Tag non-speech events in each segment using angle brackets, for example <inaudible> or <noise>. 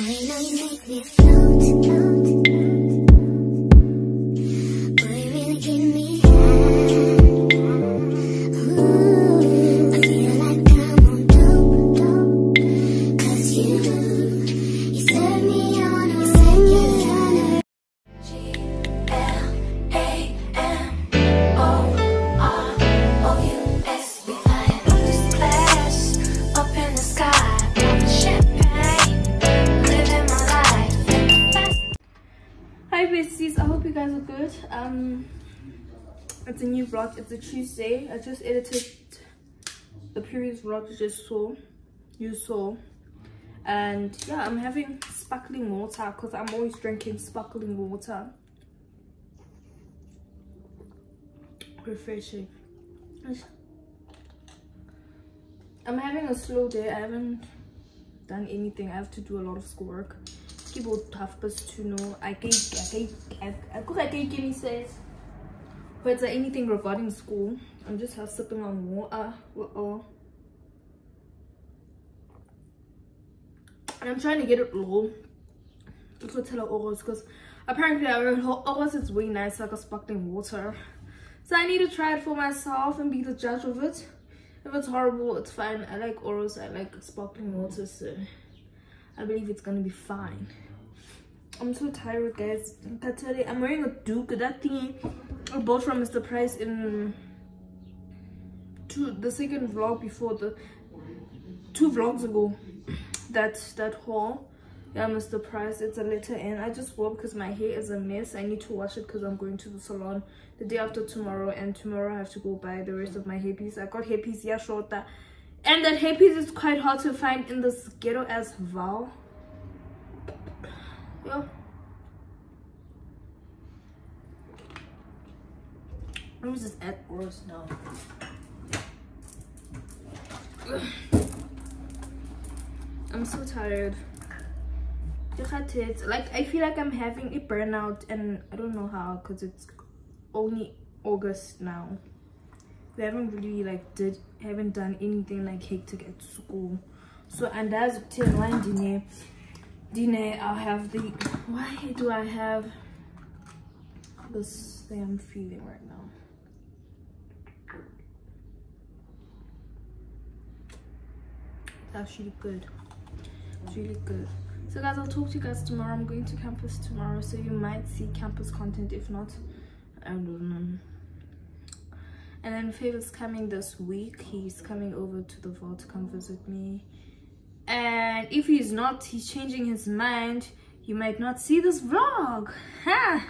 you know you make me float, float, Tuesday. I just edited the previous vlog you just saw. You saw. And yeah, I'm having sparkling water because I'm always drinking sparkling water. Refreshing. I'm having a slow day. I haven't done anything. I have to do a lot of schoolwork. bo half past two no i can't. i can't. i could i can't. me says but anything regarding school i'm just have sipping on water uh oh and i'm trying to get it low just to tell August because apparently I heard August is way nicer like a sparkling water. So I need to try it for myself and be the judge of it. If it's horrible it's fine. I like Oros I like sparkling water so I believe it's gonna be fine. I'm so tired, guys. I tell you, I'm wearing a Duke. That thing I bought from Mr. Price in two the second vlog before the two vlogs ago. That that haul. Yeah, Mr. Price. It's a letter N. I just wore because my hair is a mess. I need to wash it because I'm going to the salon the day after tomorrow, and tomorrow I have to go buy the rest of my hairpiece. I got hairpiece yeah shorter and that hairpiece is quite hard to find in this ghetto as well yeah let me just add now <sighs> i'm so tired. Like i feel like i'm having a burnout and i don't know how because it's only august now. We haven't really like did haven't done anything like hectic at school. So and as till one dinner dinner i'll have the why do i have this thing feeling right now? That's really good. It's really good. So guys i'll talk to you guys tomorrow. I'm going to campus tomorrow so you might see campus content. If not i don't know. And then Favor's coming this week. He's coming over to the vault to come visit me. And if he's not, he's changing his mind. You might not see this vlog. Ha!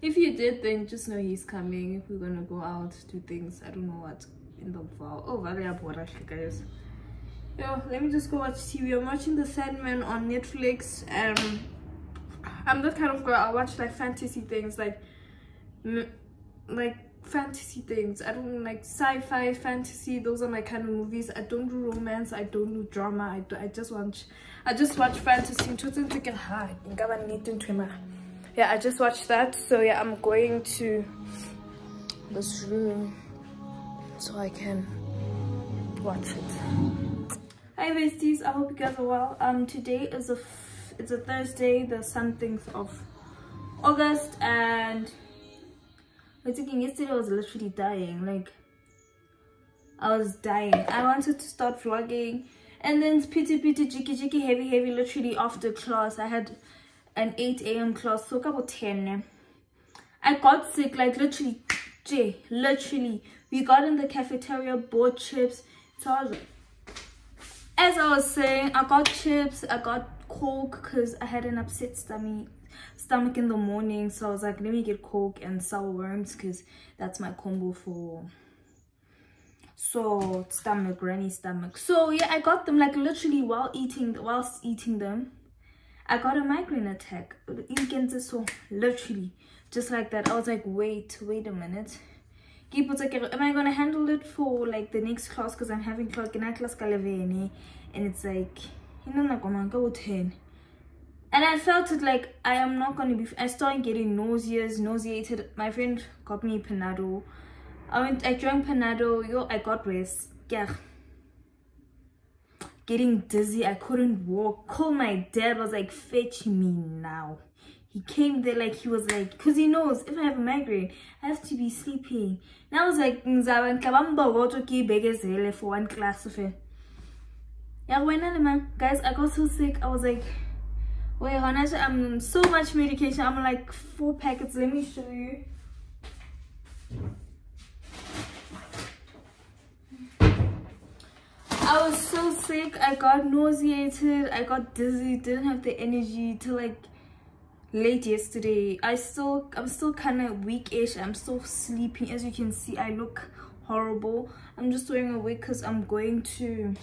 If you did, then just know he's coming. if We're gonna go out, do things. I don't know what in the vlog. Oh, Valia Borashi, guys. Yo, let me just go watch TV. I'm watching The Sandman on Netflix. Um, I'm that kind of girl. I watch like fantasy things, like, like fantasy things. I don't like sci-fi fantasy. Those are my kind of movies. I don't do romance. I don't do drama. I do i just watch i just watch fantasy. Yeah i just watched that. So yeah i'm going to this room so i can watch it. Hi besties. I hope you guys are well. Um today is a it's a thursday the somethingth of august and I thinking yesterday I was literally dying. Like, I was dying. I wanted to start vlogging. And then pity pity jiki jiki heavy heavy literally after class. I had an 8 a.m. class. So about 10. I got sick like literally. Jay, literally. We got in the cafeteria, bought chips. So I was as I was saying, I got chips, I got coke because I had an upset stomach stomach in the morning so i was like let me get coke and sour worms because that's my combo for so stomach granny stomach. So yeah i got them like literally while eating whilst eating them i got a migraine attack. So literally just like that. I was like wait wait a minute. Am i gonna handle it for like the next class? Because i'm having class and it's like you know 10 and i felt it like i am not going to be i started getting nauseous nauseated. My friend got me panado i went i drank panado yo i got rest. Yeah. Getting dizzy. I couldn't walk. Call my dad. Was like fetch me now. He came there like he was like because he knows if i have a migraine i have to be sleeping and i was like for one class of it. Yeah guys i got so sick. I was like wait honestly i'm um, so much medication i'm like four packets let me show you I was so sick. I got nauseated. I got dizzy. Didn't have the energy to like late yesterday. I still, I'm still kind of weakish. I'm still sleeping. As you can see, I look horrible. I'm just wearing a wig because I'm going to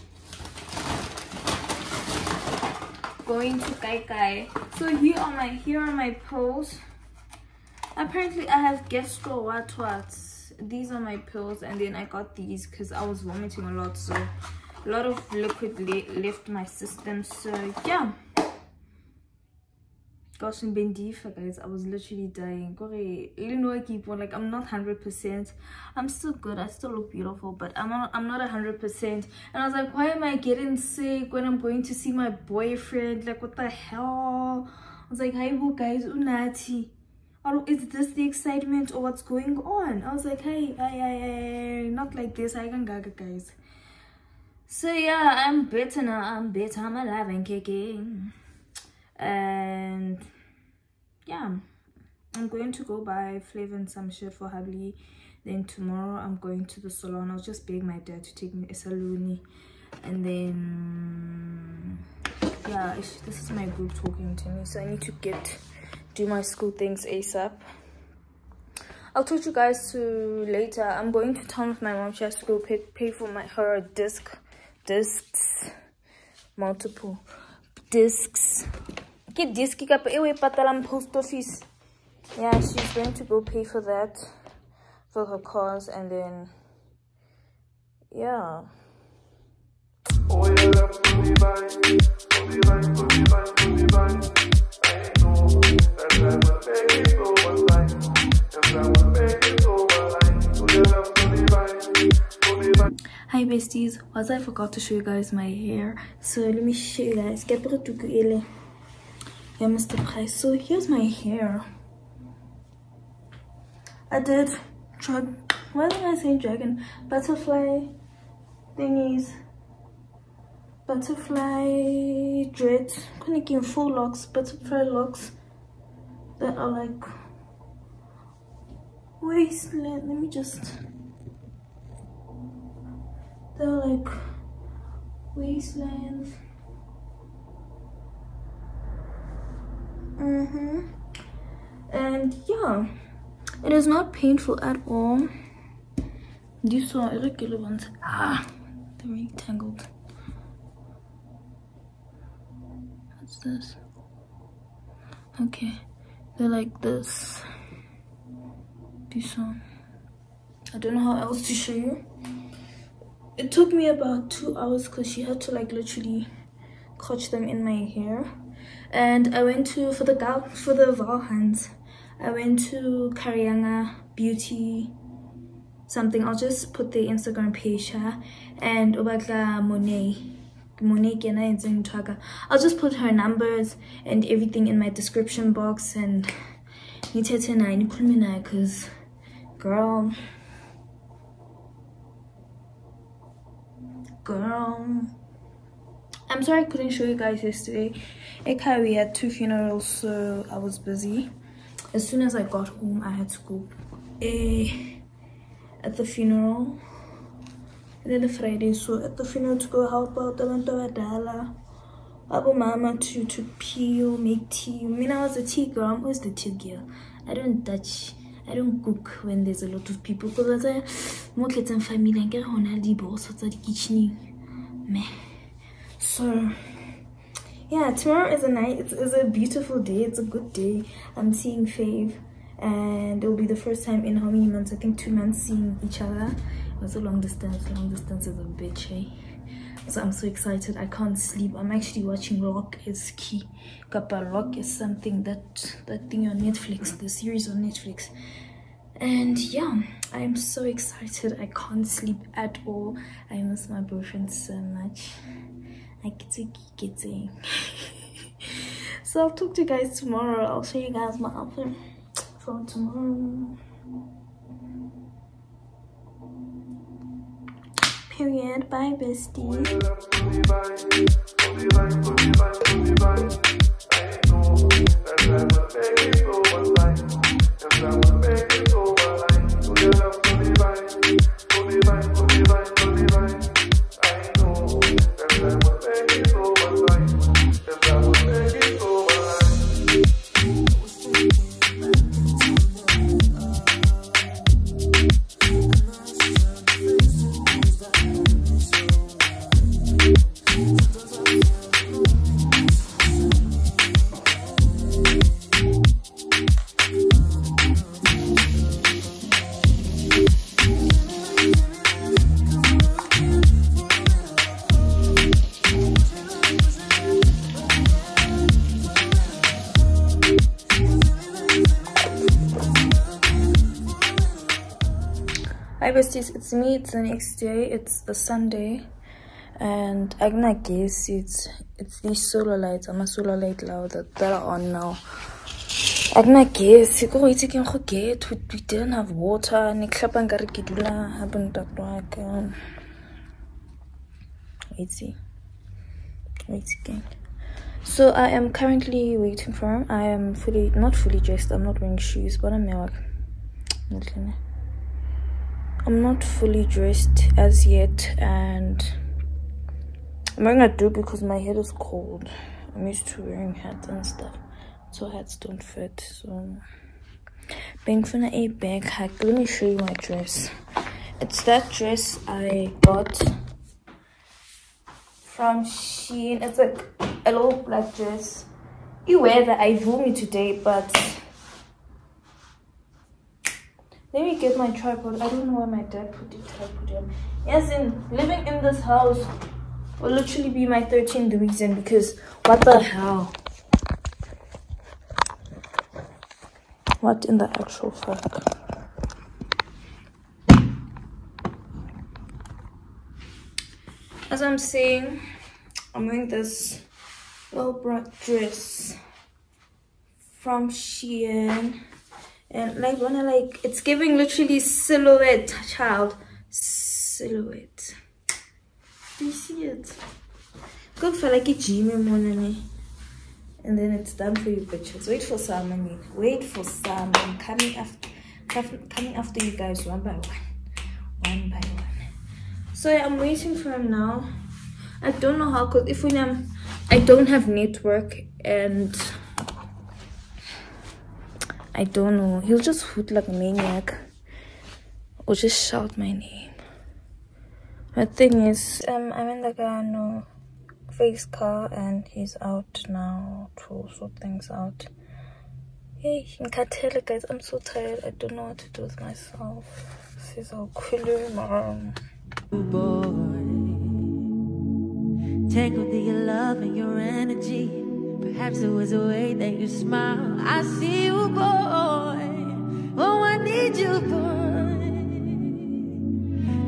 going to Kai Kai. So here are my here are my pills. Apparently I have gastro what what. These are my pills and then I got these because I was vomiting a lot so a lot of liquid le left my system so yeah gosh in bendifa guys i was literally dying. Keep on like i'm not 100 percent. I'm still good. I still look beautiful but i'm not i'm not 100 percent. And i was like why am i getting sick when i'm going to see my boyfriend? Like what the hell? I was like hi guys? Unathi or is this the excitement or what's going on? I was like hey hey hey, hey not like this. I can gaga guys. So yeah i'm better now. I'm better. I'm alive and kicking and yeah i'm going to go buy flavor and some shit for hubby then tomorrow i'm going to the salon. I'll just beg my dad to take me a saloni. And then yeah this is my group talking to me. So i need to get do my school things asap I'll talk to you guys to later. I'm going to town with my mom. She has to go pay, pay for my her disc discs. Multiple discs ke disc kapa e o e post office yeah she's going to go pay for that for her cause and then yeah. Hi besties. Was i forgot to show you guys my hair so let me show you guys yeah mr price so here's my hair. I did drag why did i say dragon? Butterfly thingies. Butterfly dreads. Connecting full locks butterfly locks? That are like waistline let me just they're like wastelands mm-hmm. And yeah it is not painful at all. These are irregular ones? Ah they're really tangled. What's this? Okay they're like this. This one i don't know how else to show you. It took me about two hours because she had to like literally catch them in my hair and i went to for the gal for the hands i went to Karianga beauty something. I'll just put the instagram page here. And obakla monet. I'll just put her numbers and everything in my description box and because girl. Girl i'm sorry i couldn't show you guys yesterday. Okay we had two funerals so i was busy. As soon as i got home i had to go eh, at the funeral. And then the friday so at the funeral to go help out the abadala Abu Mama to to peel, make tea. I mean, I was a tea girl. I'm always the tea girl. I don't touch I don't cook when there's a lot of people. Because I mo tletseng family nke go na di boso tsa di kitchening. Meh so yeah tomorrow is a night it's, it's a beautiful day it's a good day. I'm seeing fave and it'll be the first time in how many months? I think two months seeing each other. It was a long distance long distance is a bitch eh? So i'm so excited i can't sleep. I'm actually watching Locke & Key. Kappa lock is something that that thing on netflix the series on netflix. And yeah i'm so excited i can't sleep at all. I miss my boyfriend so much Like getting. <laughs> so I'll talk to you guys tomorrow. I'll show you guys my outfit from tomorrow. Period. Bye, bestie. It's me, it's the next day, it's the Sunday. And I gonna guess it's it's these solar lights, I'm a solar light now that, that are on now. I gonna guess go itse ke go get we, didn't have water. Ne tlhapa nkare ke dula that like um wait again. So I am currently waiting for him. I am fully not fully dressed, I'm not wearing shoes, but I'm like I'm not fully dressed as yet and I'm wearing a do because my head is cold. I'm used to wearing hats and stuff. So hats don't fit. So being for a bag hack. Let me show you my dress. It's that dress I got from Shein. It's like a little black dress. You wear that I wore me today, but let me get my tripod. I don't know where my dad put the tripod in. Yes, in living in this house will literally be my 13th reason because what the hell? What in the actual fuck? As I'm saying, I'm wearing this little black dress from Shein and like I like it's giving literally silhouette child. Silhouette. Do you see it? Go for like a gym morning and then it's done for you bitches. Wait for some wait for some I'm coming after coming after you guys one by one. One by one. So yeah, I'm waiting for him now. I don't know how because if when I'm um, I don't have network and I don't know. He'll just hoot like a maniac or just shout my name. The thing is, um, I'm in the Gano face car and he's out now to sort things out. Hey, Nkatele guys, I'm so tired. I don't know what to do with myself. This is all cool, mom. boy. Tangled your love and your energy. Perhaps it was the way that you smile. I see you, boy. Oh, I need you, boy.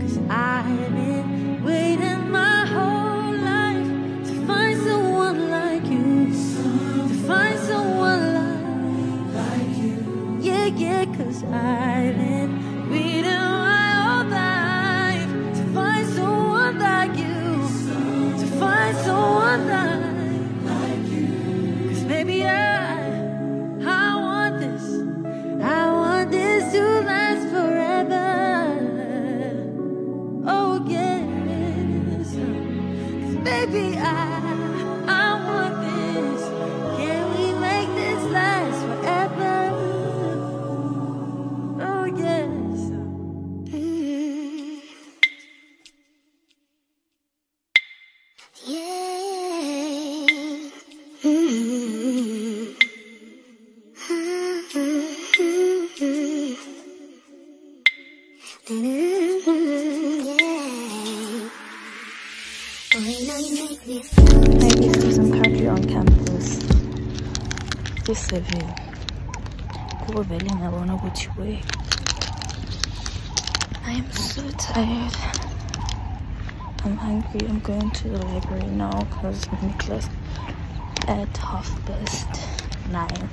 Cause I've been waiting my whole life to find someone like you. To find someone like, like you. Yeah, yeah, cause I've been waiting I am so tired. I'm hungry. I'm going to the library now because my class at half past nine,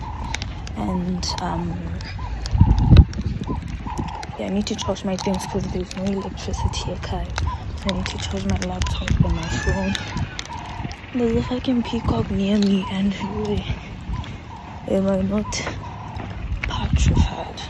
and um, yeah, I need to charge my things because there's no electricity. So I need to charge my laptop and my phone. There's a fucking peacock near me, and am I not petrified?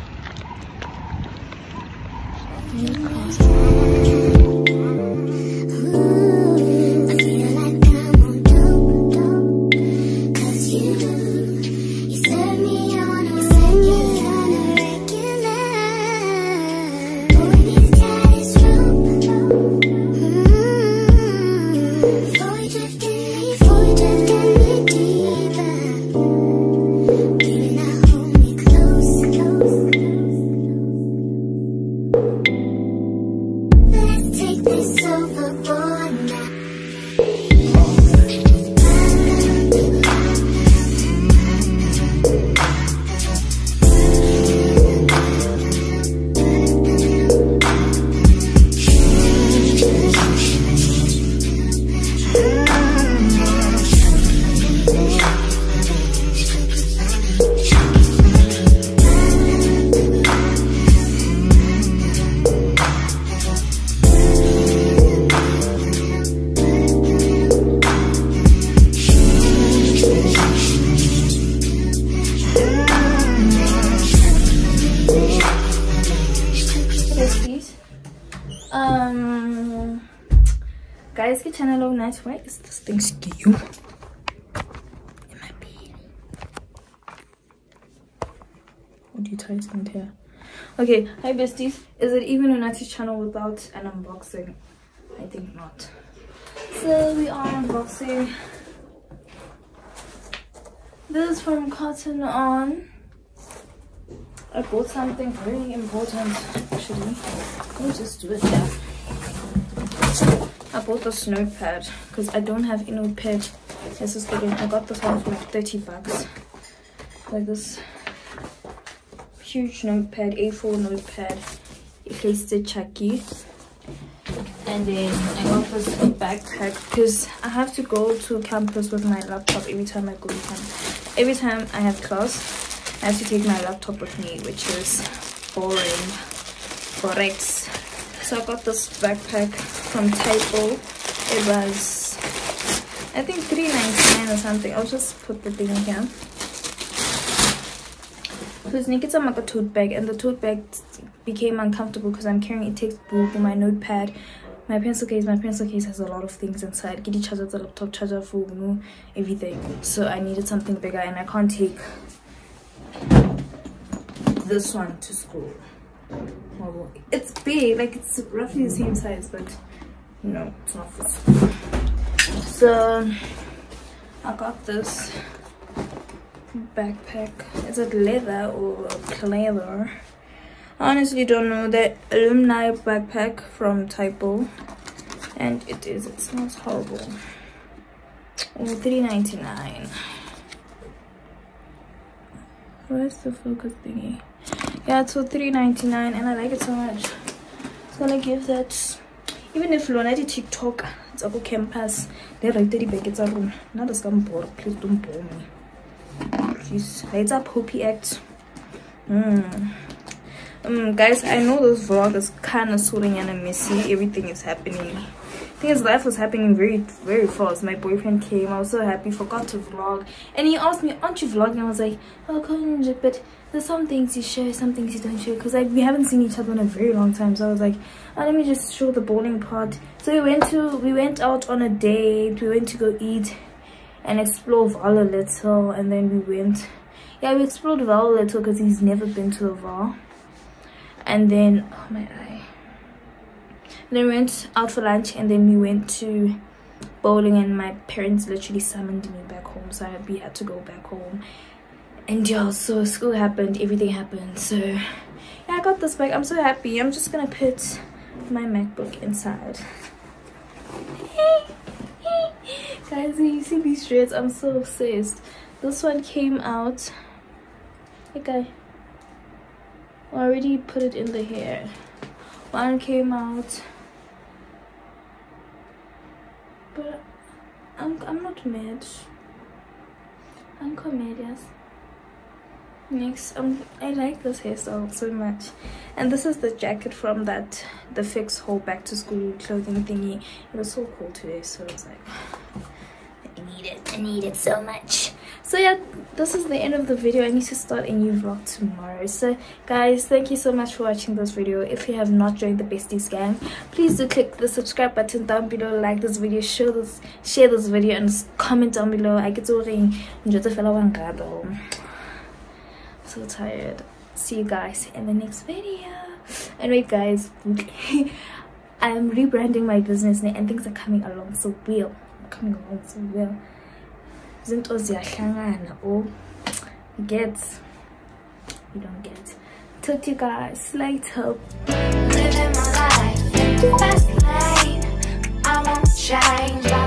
Of night. Why is this thing skew? It might be. What do you tighten it here? Okay, hi besties. Is it even a Natty channel without an unboxing? I think not. So we are unboxing. This is from Cotton On. I bought something very important actually. Let me just do it there. I bought this notepad because I don't have a notepad. This is getting I got this one for like 30 bucks. Like this huge notepad, A4 notepad. It placed it Chucky. And then I got this backpack because I have to go to campus with my laptop every time I go to campus. Every time I have class, I have to take my laptop with me, which is boring. Correct. So I got this backpack from Typo. It was, I think, three ninety nine or something. I'll just put the thing here. Because it's like a tote bag, and the tote bag became uncomfortable because I'm carrying a textbook, my notepad, my pencil case. My pencil case has a lot of things inside. Get charger, the laptop charger, phone, everything. So I needed something bigger, and I can't take this one to school. It's big, like it's roughly the same size, but no, it's not school. So I got this backpack. Is it leather or leather? I honestly don't know. The alumni backpack from Typo, and it is. It smells horrible. Oh, three ninety nine. Where's the focus thingy? Yeah, it's for three ninety nine, and I like it so much. I'm gonna give that. Even if Lona did TikTok, it's a campus. They write the back. It's a room. Not a scam board. Please don't bore me. Please. It's a Poppy Act. Mm. Um, guys, I know this vlog is kind of sorting and messy. Everything is happening. His life was happening very, very fast. My boyfriend came. I was so happy. Forgot to vlog, and he asked me, "Aren't you vlogging?" I was like, "Oh, couldn't but there's some things you share, some things you don't share." Because like we haven't seen each other in a very long time. So I was like, oh, "Let me just show the bowling part." So we went to, we went out on a date. We went to go eat and explore Vaal a little, and then we went. Yeah, we explored Vaal a little because he's never been to a Vaal. And then, oh my eye. Then we went out for lunch and then we went to bowling and my parents literally summoned me back home. So I we had to go back home. And yeah so school happened everything happened. So yeah I got this bag I'm so happy. I'm just gonna put my MacBook inside. Hey, <laughs> guys you see these shreds I'm so obsessed. This one came out. Okay I already put it in the hair. One came out but I'm I'm not mad. I'm comedians. Next, um, I like this hairstyle so much, and this is the jacket from that the Fix whole back to school clothing thingy. It was so cool today, so I was like, I need it. I need it so much. So yeah, this is the end of the video. I need to start a new vlog tomorrow. So guys, thank you so much for watching this video. If you have not joined the Besties gang, please do click the subscribe button down below, like this video, share this, share this video, and comment down below. I get to so tired see you guys in the next video anyway guys <laughs> i'm rebranding my business and things are coming along so well coming along so well izinto ziyahlangana or get you don't get talk to you guys later Living my life fast lane. I won't change.